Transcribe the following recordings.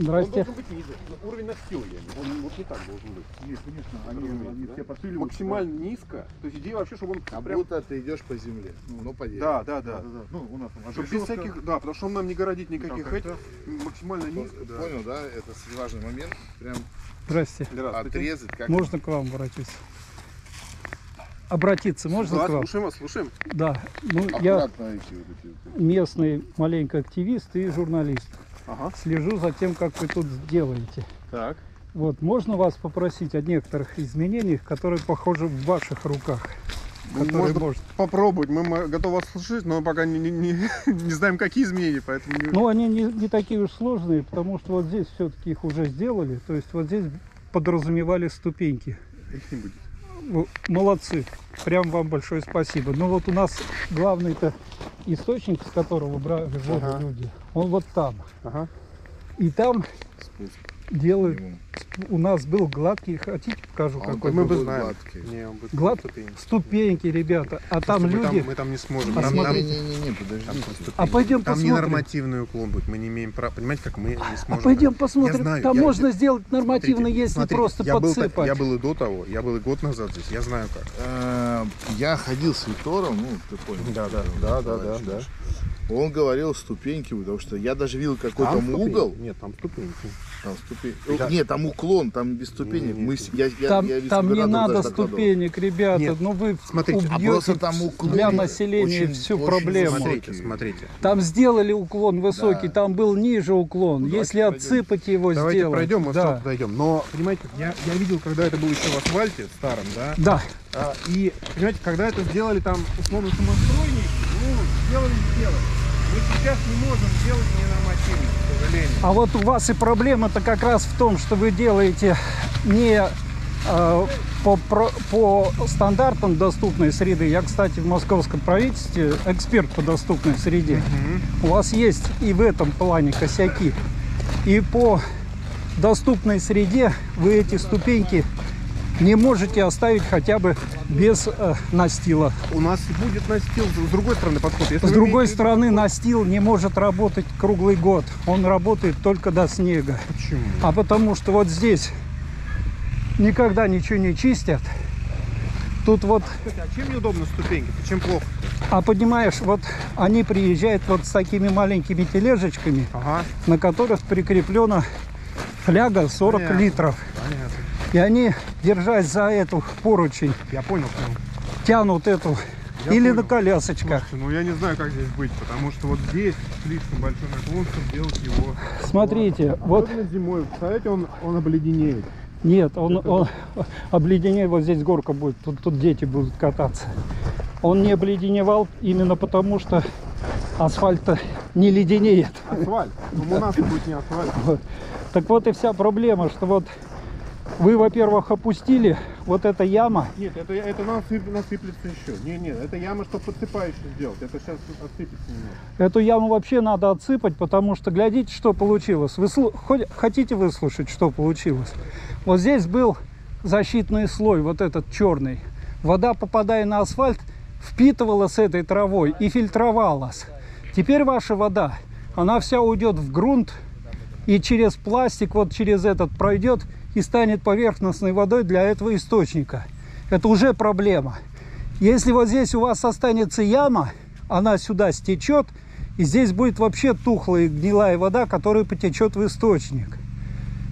Он Здрасте. должен быть ниже. Ну, Уровень настила, я имею. Он вот не так должен быть. Нет, конечно, они, Разумеется, они да? все подпиливаются. Максимально низко. То есть идея вообще, чтобы он Как прям... будто ты идешь по земле. Ну, по дереву. Да, да, Да, да. да, да. Ну, у нас там Чтобы без всяких... Да, потому что он нам не городит никаких как-то. этих. Максимально низко, да. Понял, да? Это важный момент. Прям Здрасте. Здравствуйте. отрезать как Можно к вам обратиться? Обратиться можно Да, к вам? слушаем вас, слушаем. Да. Ну, я аккуратно эти вот эти местный маленький активист и журналист. Ага. Слежу за тем, как вы тут делаете. Так. Вот, можно вас попросить о некоторых изменениях, которые, похоже, в ваших руках? Можно может- попробовать. Мы готовы вас слушать, но пока не, не, не, не знаем, какие изменения, поэтому. Ну, они не, не такие уж сложные, потому что вот здесь все-таки их уже сделали. То есть вот здесь подразумевали ступеньки. их не будет. Молодцы. Прям вам большое спасибо. Но вот у нас главный-то источник, с которого брали воду Ага. люди, он вот там. Ага. И там Спуск делают... У нас был гладкий, хотите покажу, А какой Мы был? бы знаем. гладкий. Не, он будет Глад... ступень. Ступеньки, ребята. А там мы люди... мы там не сможем. А Там, там- Не-не-не, подожди. там ступени. А пойдем Там посмотрим. ненормативный уклон будет. Мы не имеем права. Понимаете, как мы не А сможем. пойдем посмотрим. Я знаю, там я- можно сделать нормативно, Смотрите, если смотрите, просто я был, подсыпать. я был и до того. Я был и год назад здесь. Я знаю как. Э, Я ходил с Виктором, ну, ты понял. Да, да, да, да, да. Он говорил ступеньки, потому что я даже видел какой Там там ступень? угол. Нет, там ступеньки. Там ступень. Да. Нет, там уклон, там без ступенек. Не, не, Мы, я, я, Там, я там не надо ступенек, ребята. Нет, ну вы смотрите, а убьете просто там уклон для населения очень- всю очень проблему. Смотрите, смотрите. Там сделали уклон высокий, Да. там был ниже уклон. Ну, Если давайте отсыпать его, Давайте сделать. пройдем, мы да. дойдем. Но, понимаете, я, я видел, когда это было еще в асфальте старом, да? да, А, и, понимаете, когда это сделали там, условно, самостройники, ну, сделали, сделали. Мы сейчас не можем сделать ненормативно, к сожалению. а вот у вас и проблема-то как раз в том, что вы делаете не э, по, про- по стандартам доступной среды. Я, кстати, в московском правительстве эксперт по доступной среде. У вас есть и в этом плане косяки. И по доступной среде вы эти ступеньки не можете оставить хотя бы без э, настила. У нас будет настил с другой стороны подход. Если С другой имеете стороны, настил не может работать круглый год. Он работает только до снега. Почему? А потому что вот здесь никогда ничего не чистят. Тут вот, а чем неудобно ступеньки? Чем плохо? а понимаешь, вот они приезжают вот с такими маленькими тележечками, Ага, на которых прикреплена фляга 40 Понятно. литров. понятно. И они, держась за эту поручень, Я понял, понял. тянут эту Я или понял. на колясочках. Слушайте, ну я не знаю, как здесь быть, потому что вот здесь слишком большой наклон, чтобы делать его. Смотрите, вот Особенно зимой. Представляете, он, он обледенеет. Нет, он, он обледенеет, вот здесь горка будет, тут, тут дети будут кататься. Он не обледеневал именно потому, что асфальт не леденеет. Асфальт. Ну, у нас будет не асфальт. Вот. Так вот и вся проблема, что вот вы, во-первых, опустили вот эта яма, Нет, это, это насып- насыплется еще. Не, нет, это яма, чтобы подсыпающую сделать. Это сейчас отсыпется немного. эту яму вообще надо отсыпать, потому что глядите, что получилось. Вы слу- хотите выслушать, что получилось? Вот здесь был защитный слой, вот этот черный. Вода, попадая на асфальт, впитывала с этой травой и фильтровалась. Теперь ваша вода, она вся уйдет в грунт и через пластик, вот через этот пройдет и станет поверхностной водой для этого источника. Это уже проблема. Если вот здесь у вас останется яма, она сюда стечет, и здесь будет вообще тухлая и гнилая вода, которая потечет в источник.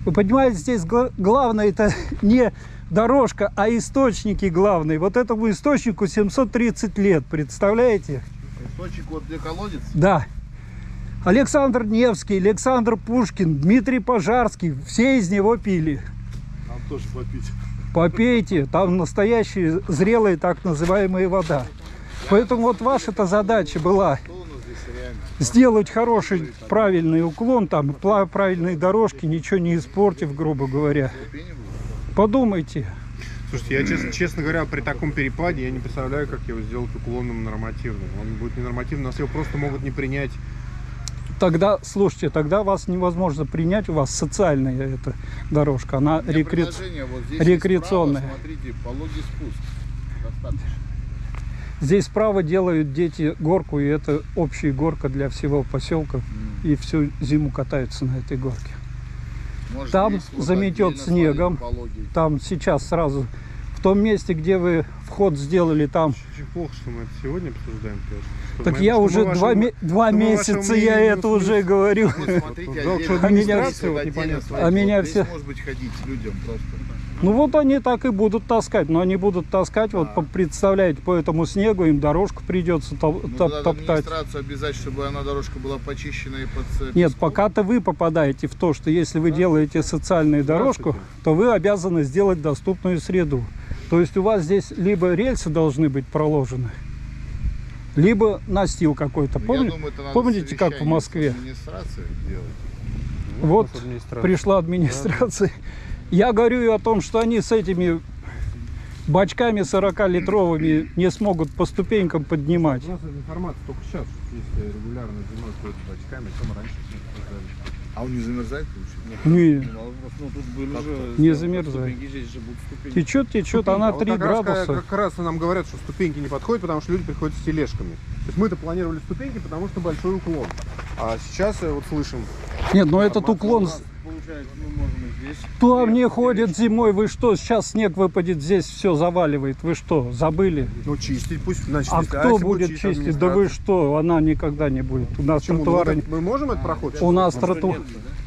Вы понимаете, здесь гла- главное это не дорожка, а источники главные. Вот этому источнику 730 лет, представляете? Источник вот где колодец. Да. Александр Невский, Александр Пушкин, Дмитрий Пожарский, все из него пили. Нам тоже попить. Попейте, там настоящая зрелая так называемая вода. Поэтому вот ваша-то задача была сделать хороший правильный уклон, там правильные дорожки, ничего не испортив, грубо говоря. Подумайте. Слушайте, я, честно, честно говоря, при таком перепаде я не представляю, как его сделать уклонным нормативным. Он будет ненормативным, нас его просто могут не принять. Тогда, слушайте, тогда вас невозможно принять, у вас социальная эта дорожка, она рекре- вот рекреационная. справа, смотрите, пологий спуск. Достаточно. Здесь справа делают дети горку, и это общая горка для всего поселка, и всю зиму катаются на этой горке. Может, Там заметет снегом. Там сейчас сразу в том месте, где вы вход сделали, там. Плохо, что мы это сегодня обсуждаем. Что Так мы- я уже вашему- два, ме- два месяца я это уже говорю. Смотрите, вот отдельно непонятно. стоит. А меня все- может быть, ходить людям просто. Ну вот они так и будут таскать, но они будут таскать, вот по- представляете, по этому снегу им дорожку придется Ну, топ- топтать. администрацию обязать, чтобы она дорожка была почищена и под Нет, пока-то вы попадаете в то, что если вы делаете социальную дорожку, то вы обязаны сделать доступную среду. То есть у вас здесь либо рельсы должны быть проложены, либо настил какой-то. Ну, Помни- я думаю, это надо помните, как в Москве? Вот администрацией. пришла администрация. Я говорю и о том, что они с этими бачками 40-литровыми не смогут по ступенькам поднимать. У нас информация только сейчас, если регулярно зимой ходят бачками, чем раньше обсуждали. А он не замерзает, получается? Не, Ну, тут были Как же Не ступеньки, здесь же будут ступеньки. течет, течет, она А вот 3 как раз, градуса. Как, как раз нам говорят, что ступеньки не подходят, потому что люди приходят с тележками. То есть мы-то планировали ступеньки, потому что большой уклон. А сейчас э, вот слышим, Нет, но этот уклон... Нас, Получается, мы можем и здесь. Кто не ходит зимой? Вы что? Сейчас снег выпадет, здесь все заваливает. Вы что, забыли? ну чистить пусть, значит, А если- кто если будет чистить чистить? Да вы что? Она никогда не будет. У нас Почему? Ну, тротуары... это- мы можем этот проход? У нас тротуар...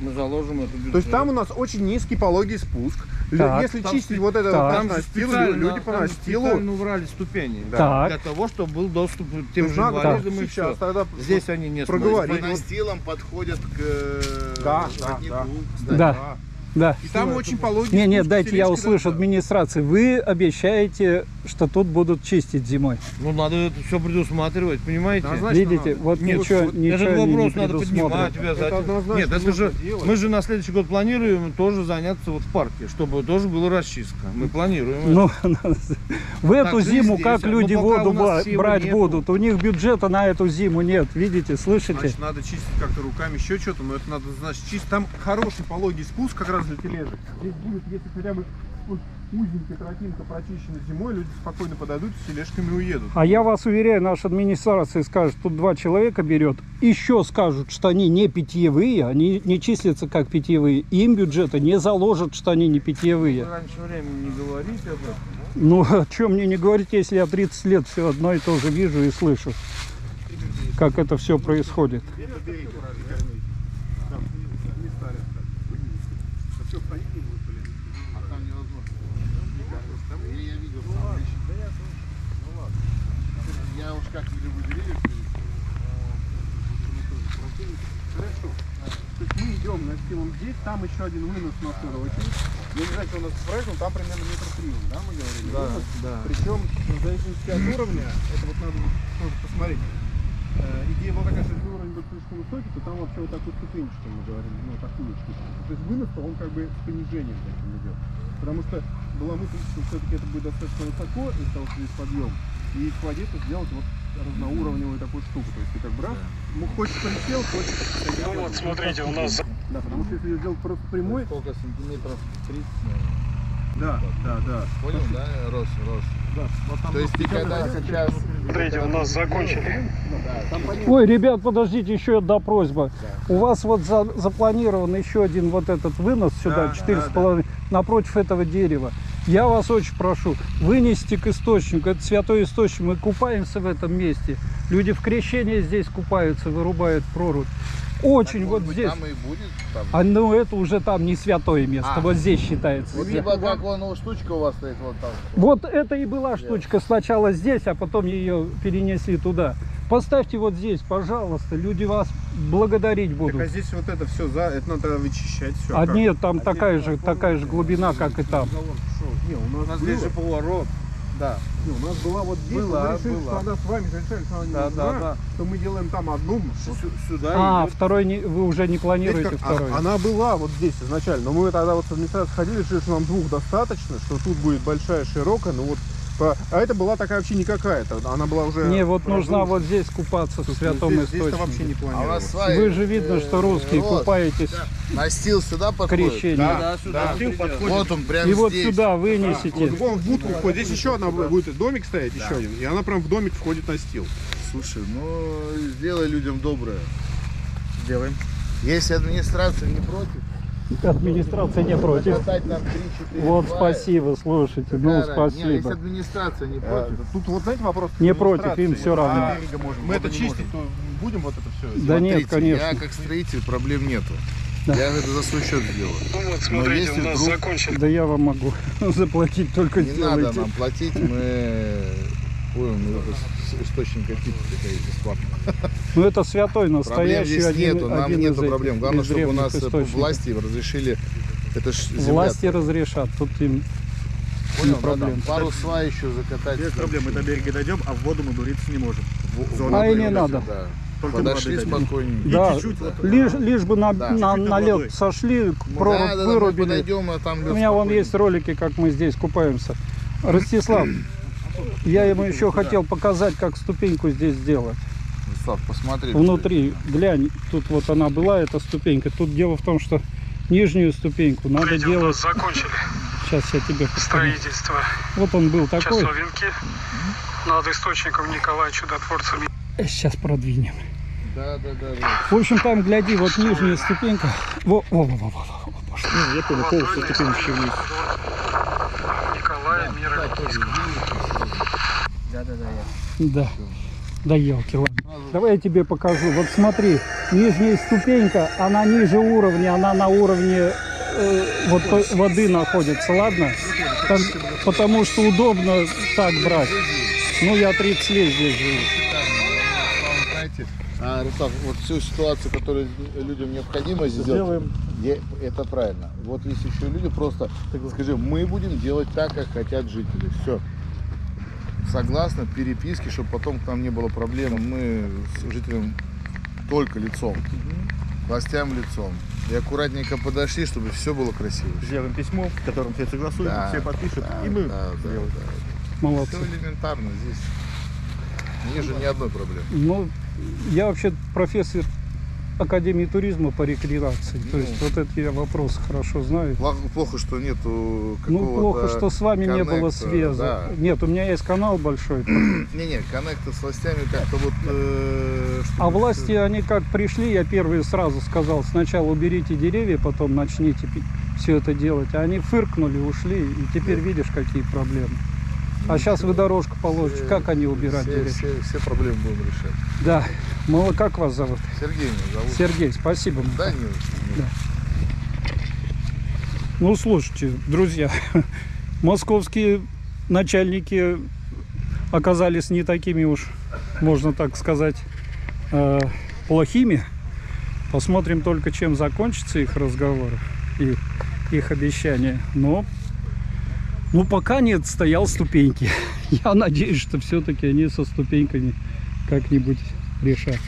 Мы заложим эту То есть там у нас очень низкий пологий спуск. Так. Если Там чистить вот это Так. вот по настилу, лю- люди по настилу. специально убрали ступени. Так. Для того, чтобы был доступ к тем есть же инвалидам и сейчас все. тогда Здесь они не проговорить. смогут. По настилам подходят к э, Да, да, да. Да, да. И там очень пологий Не, нет, спуск, дайте я услышу да. администрации. Вы обещаете, что тут будут чистить зимой. Ну, надо это все предусматривать, понимаете? Однозначно Видите, надо. вот Нет, ничего, вот ничего Этот вопрос не надо поднимать, вязать. однозначно Нет, это же делать. мы же на следующий год планируем тоже заняться вот в парке, чтобы тоже была расчистка. Мы планируем. Ну, в эту Так, зиму здесь, как а, люди ну, воду брать нету. будут? У них бюджета на эту зиму нет. Видите, слышите? Значит, надо чистить как-то руками, еще что-то, но это надо, значит, чистить. Там хороший пологий спуск как раз для тележек. Здесь будет, если хотя бы узенькая тропинка прочищена зимой, люди спокойно подойдут, с тележками уедут. А я вас уверяю, наша администрация скажет, тут два человека берет, еще скажут, что они не питьевые, они не числятся как питьевые, им бюджета не заложат, что они не питьевые. Вы раньше времени не говорите об этом. Ну, о чем мне не говорить, если я 30 лет все одно и то же вижу и слышу, как это все происходит. А там невозможно. Я, я видел сам лично. Я уж как не люблю деревья. Хорошо. То есть стилом здесь, там еще один вынос на сырочек. Я не знаю, что у нас с проектом, там примерно метр три, да, мы говорили? Вынос. да. Причем, в зависимости от уровня, это вот надо тоже посмотреть. Э, Идея была такая, что если уровень будет слишком высокий, то там вообще вот такой ступенчатый, мы говорили, ну, такую. То есть вынос, он как бы с понижением таким идет. Потому что была мысль, что все-таки это будет достаточно высоко, из-за того, что здесь подъем. И к воде то сделать вот разноуровневую такую штуку. То есть ты как бы раз, ну, хочешь полетел, хочешь... Ну вот, смотрите, у нас... Да, потому что если ее сделать просто прямой, Сколько сантиметров? 30, наверное. да, да, да. Понял, да? Рос, рос. да. Вот там То есть ты когда сейчас... Смотрите, у нас закончили. Ней Ой, ребят, подождите, еще одна просьба. У вас вот за- запланирован еще один вот этот вынос сюда, Да, четыре да, с половиной, напротив этого дерева. Я вас очень прошу, вынести к источнику, это святой источник, мы купаемся в этом месте. Люди в крещении здесь купаются, вырубают прорубь. Очень Так, вот может быть, здесь. Там и будет. Там. А ну это уже там не святое место, А. вот здесь считается. Вот либо как вон штучка у вас стоит вот там. Вот это и была штучка сначала здесь, а потом ее перенесли туда. Поставьте вот здесь, пожалуйста, люди вас благодарить Так, будут. а здесь вот это все за, это надо вычищать все. А нет, там такая же, такая же глубина, как и там. Не, у нас, У нас здесь же поворот. Да. Не, у нас была вот здесь, Была, мы решили, была. что она с вами решили, что она не Да, нужна, да, да. то мы делаем там одну. Сю- Сюда А, идет. второй не, вы уже не Здесь планируете как- второй. а- Она была вот здесь изначально, но мы тогда вот с администрацией ходили, решили, что нам двух достаточно, что тут будет большая, широкая, ну вот. По- А это была такая вообще никакая, то она была уже... Не, вот нужно вот здесь купаться в Тут святом здесь, здесь-то вообще не источнике. А планировалось. сваи, Вы же видно, э, что русские рос. купаетесь Настил сюда в подходит. крещении. Да, Да, сюда да. он придет. Вот он прям И вот здесь. сюда Вот вынесите. вон в будку входит. Здесь еще одна будет домик стоять, еще один. И она прям в домик входит на стил. Слушай, ну сделай людям доброе. Сделаем. Если администрация не против, Администрация не против. Закатать там 3-4 Вот спасибо, слушайте, ну Какая разница? Не, если спасибо. администрация не Э, против. Тут вот, знаете, вопрос... Не против, им всё равно. А Мы это чистить, то будем вот это все? Да нет, Смотрите, Я конечно. как строитель проблем нету. Да. Я это за свой счет сделаю. Ну вот, Но смотрите, если у нас вдруг закончили. Да я вам могу заплатить, только не надо сделайте. нам платить, мы будем из источника питания бесплатно. Ну это святой Проблем настоящий, здесь один, нету, нам один нету проблем. Главное, чтобы у нас э, источников. власти разрешили. Это ж земля. Власти разрешат, тут им Понял, да, проблем. там пару свай еще закатать. Без проблем, мы до берега дойдем, а в воду мы буриться не можем. В- Зона А и не надо. Да. Только Подошли. И Да, чуть-чуть вот, лишь, лишь бы на, Да. на, на лед водой. сошли, прорубь да, да, да, мы вырубили. подойдем, а там У меня вон есть ролики, как мы здесь купаемся. Ростислав, я ему еще хотел показать, как ступеньку здесь сделать. Слав, посмотри. Внутри, глянь, тут вот она была, эта ступенька. Тут дело в том, что нижнюю ступеньку надо у делать... закончили Сейчас я тебе покажу. строительство. Вот он был такой. Часовенки над источником Николая Чудотворца. Сейчас продвинем. Да, да, да, да. В общем, там, гляди, вот нижняя ступенька. Во, во, во, во, во, во, пошла. Я понял, полностью ступенечки вниз. Николая Мира Да. Да елки, ладно. Давай я тебе покажу. Вот смотри, нижняя ступенька, она ниже уровня, она на уровне э, вот воды находится, ладно? Там- потому что удобно так брать. Ну, я 30 лет здесь живу. А, Рустам, вот всю ситуацию, которую людям необходимо сделать, Сделаем. я- это правильно. Вот есть еще люди просто, скажи, мы будем делать так, как хотят жители. Все. Согласно переписке, чтобы потом к нам не было проблем, мы с жителям только лицом, властям лицом. И аккуратненько подошли, чтобы все было красиво. Сделаем письмо, в котором все согласуют, Да, все подпишут, да, и мы да, да, сделаем. Молодцы. Все элементарно здесь. Не вижу ни одной проблемы. Ну, я вообще профессор Академии туризма по рекреации. То есть Ну. вот эти я вопросы хорошо знаю. Плохо, что нету какого-то... Ну, плохо, что с вами не было коннекта, связи. да. Нет, у меня есть канал большой. Не-не, коннекта с властями как-то вот... э, А власти, они как пришли, я первый сразу сказал, сначала уберите деревья, потом начните все это делать. А они фыркнули, ушли, и теперь видишь, какие проблемы. А сейчас вы дорожку положите, все- как они убирать все, деревья? все, все проблемы будем решать. Да, мало как вас зовут? Сергей меня зовут. Сергей, спасибо. Да, не, не. Да. Ну, слушайте, друзья, московские начальники оказались не такими уж, можно так сказать, э, плохими. Посмотрим только, чем закончится их разговор и их обещания. Но, ну, пока не отстоял ступеньки. Я надеюсь, что все-таки они со ступеньками как-нибудь решат.